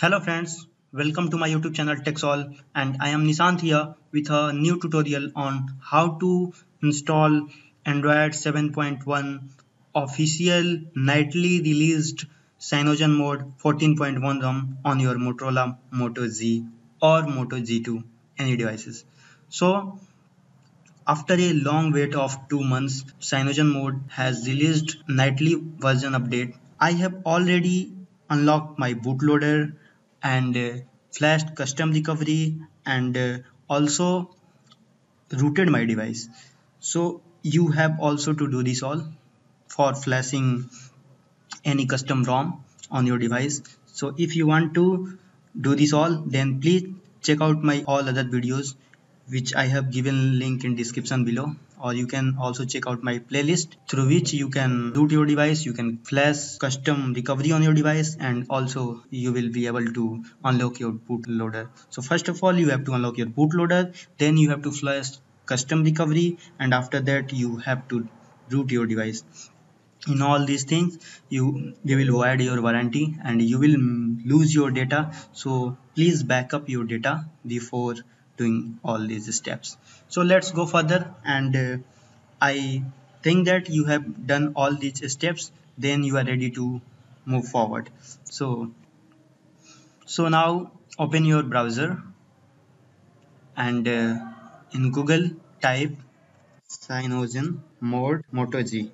Hello friends, welcome to my YouTube channel TechSoul and I am Nishant here with a new tutorial on how to install Android 7.1 official nightly released Cyanogen mode 14.1 ROM on your Motorola Moto G or Moto G2 any devices. So after a long wait of two months, Cyanogen mode has released nightly version update. I have already unlocked my bootloader and uh, flashed custom recovery and uh, also rooted my device. So you have also to do this all for flashing any custom ROM on your device. So if you want to do this all then please check out my all other videos which I have given link in description below or you can also check out my playlist through which you can root your device you can flash custom recovery on your device and also you will be able to unlock your bootloader so first of all you have to unlock your bootloader then you have to flash custom recovery and after that you have to root your device. In all these things you they will void your warranty and you will lose your data. So please back up your data before doing all these steps. So let's go further and uh, I think that you have done all these steps then you are ready to move forward. So so now open your browser and uh, in Google type Cyanogen mode Moto G.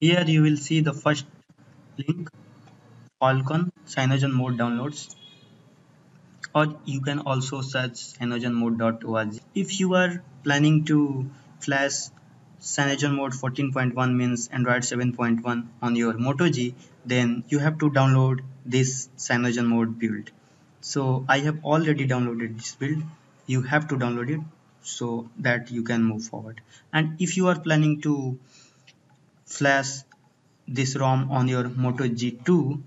Here you will see the first link Falcon Cyanogen mode downloads or you can also search cyanogenmode.org if you are planning to flash cyanogen mode 14.1 means android 7.1 on your moto g then you have to download this cyanogen mode build. So i have already downloaded this build. You have to download it so that you can move forward. And if you are planning to flash this rom on your moto g2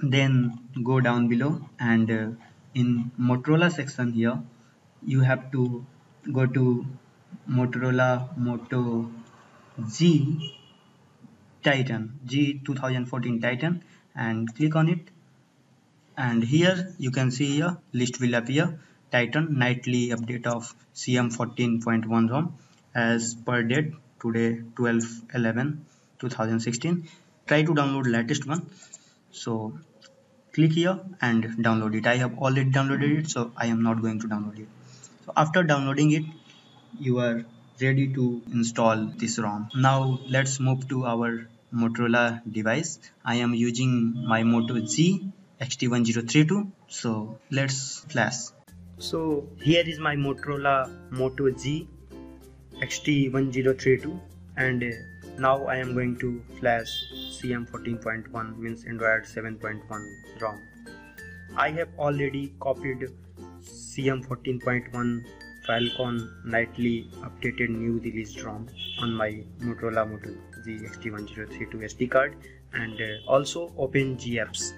then go down below and uh, in Motorola section here you have to go to Motorola Moto G Titan G 2014 Titan and click on it. And here you can see here list will appear Titan nightly update of CM 14.1 ROM as per date today 12 11 2016 try to download latest one. So click here and download it. I have already downloaded it so i am not going to download it. So after downloading it you are ready to install this rom. Now let's move to our motorola device. I am using my moto g xt1032 so let's flash so here is my motorola moto g xt1032 and now I am going to flash CM 14.1 means Android 7.1 ROM. I have already copied CM 14.1 Falcon nightly updated new release ROM on my Motorola Moto G Xt1032 SD card and uh, also open GApps.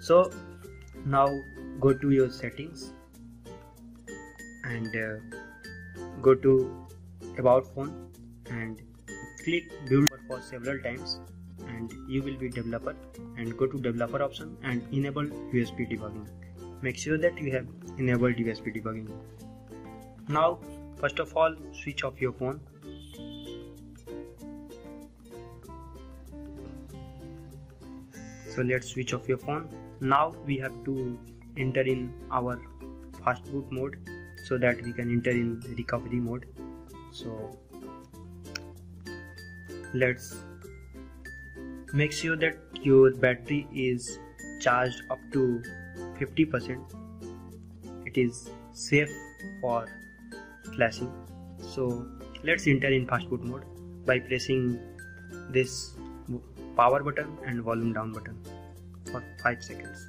So now go to your settings and uh, go to about phone and click build for several times and you will be developer and go to developer option and enable USB debugging. Make sure that you have enabled USB debugging. Now first of all switch off your phone. So let's switch off your phone. Now we have to enter in our fast boot mode so that we can enter in recovery mode. So let's make sure that your battery is charged up to 50% it is safe for flashing. So let's enter in fast boot mode by pressing this power button and volume down button for 5 seconds.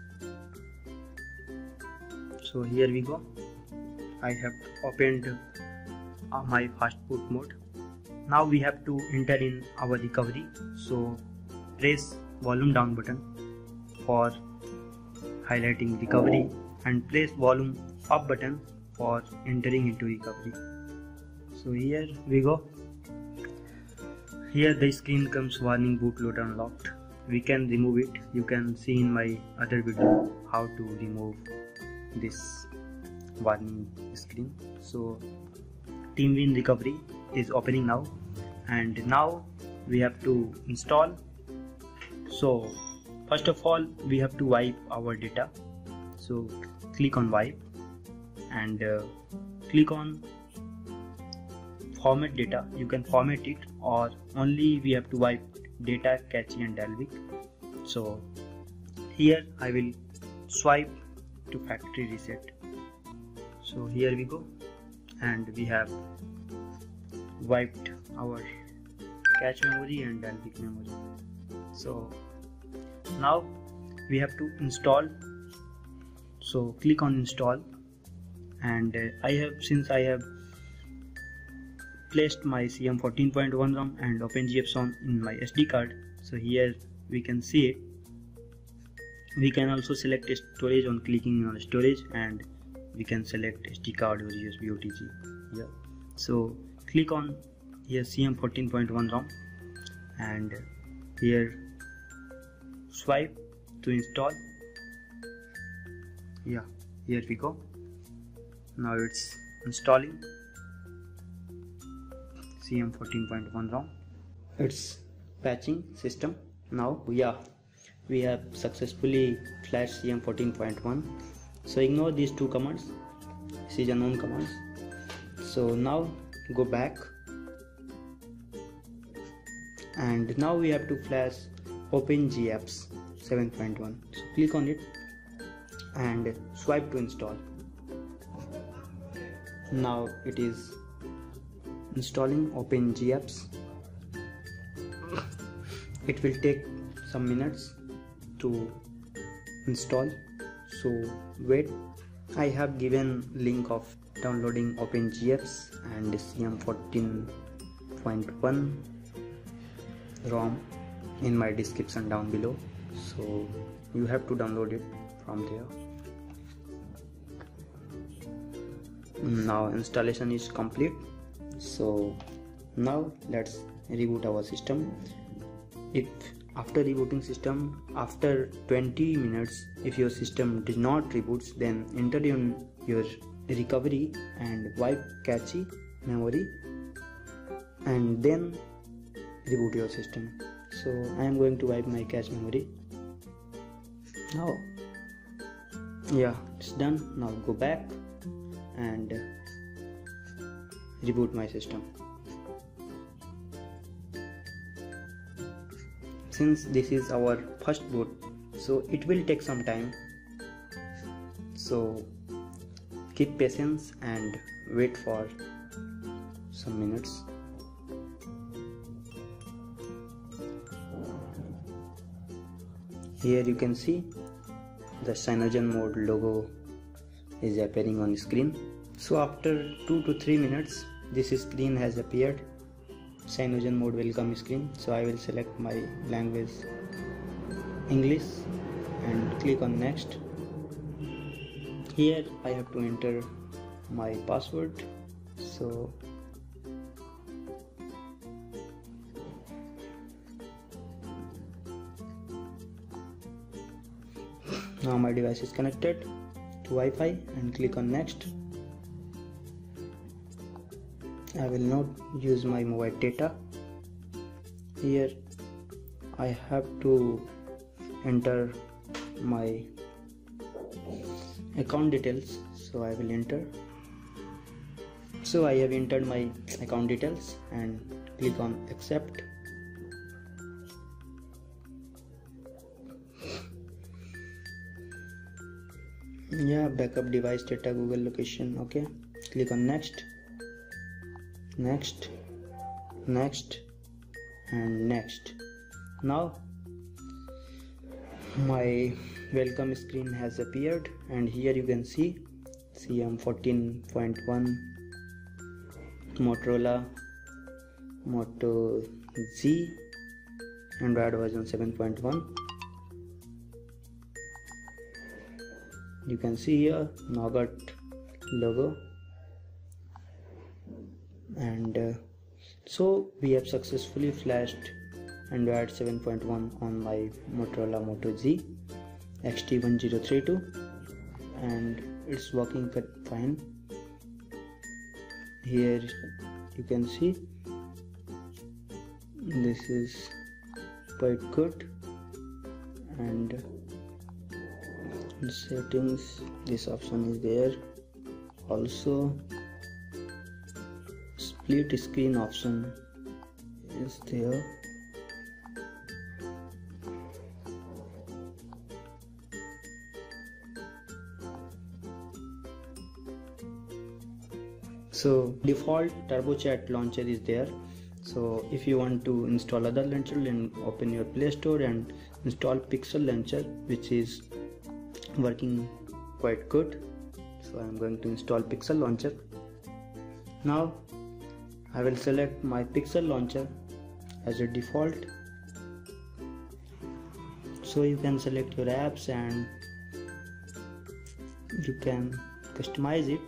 So here we go. I have opened uh, my fast boot mode now we have to enter in our recovery. So press volume down button for highlighting recovery and press volume up button for entering into recovery. So here we go. Here the screen comes warning bootloader unlocked. We can remove it. You can see in my other video how to remove this warning screen. So TeamWin recovery is opening now. And now we have to install. So first of all we have to wipe our data. So click on wipe. And uh, click on format data. You can format it or only we have to wipe data cache and dalvik so here I will swipe to factory reset. So here we go. And we have wiped our cache memory and dalvik memory. So now we have to install. So click on install. And uh, I have since I have placed my CM 14.1 ROM and OpenGApps on in my SD card so here we can see it. We can also select storage on clicking on storage and we can select SD card or USB OTG yeah so click on here CM 14.1 ROM and here swipe to install. Yeah here we go. Now it's installing CM 14.1 ROM. It's patching system. Now yeah we have successfully flashed CM 14.1 so ignore these two commands. This is unknown commands so now go back. And now we have to flash open OpenGApps 7.1 so click on it and swipe to install. Now it is installing open OpenGApps it will take some minutes to install. So wait. I have given link of downloading OpenGApps and CM 14.1 ROM in my description down below. So you have to download it from there. Now installation is complete. So now let's reboot our system. If after rebooting system after 20 minutes if your system did not reboots then enter your recovery and wipe cache memory and then reboot your system. So I am going to wipe my cache memory. Now yeah it's done. Now go back and reboot my system. Since this is our first boot so it will take some time. So keep patience and wait for some minutes. Here you can see the cyanogen mode logo is appearing on screen. So after 2 to 3 minutes this screen has appeared. Cyanogen mode welcome screen. So I will select my language English and click on next here I have to enter my password. So now my device is connected to Wi-Fi and click on next. I will not use my mobile data. Here I have to enter my account details. So I will enter. So I have entered my account details and click on accept. Yeah backup device data google location. Okay click on next. Next. Next. And next. Now my welcome screen has appeared and here you can see CM 14.1 Motorola Moto G Android version 7.1 you can see here Nougat logo. And uh, so we have successfully flashed Android 7.1 on my Motorola Moto G XT1032 and it's working fine. Here you can see this is quite good and settings this option is there. Also split screen option is there so default Trebuchet launcher is there. So if you want to install other launcher then open your play store and install pixel launcher which is working quite good. So i'm going to install pixel launcher. Now i will select my pixel launcher as a default. So you can select your apps and you can customize it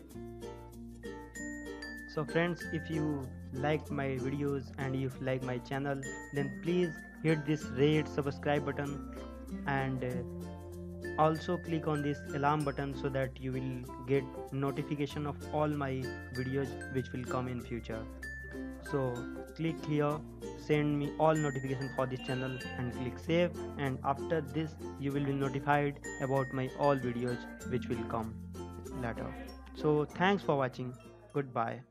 so friends if you like my videos and if you like my channel then please hit this red subscribe button and uh, also click on this alarm button so that you will get notification of all my videos which will come in future. So click here send me all notification for this channel and click save and after this you will be notified about my all videos which will come later. So thanks for watching. Goodbye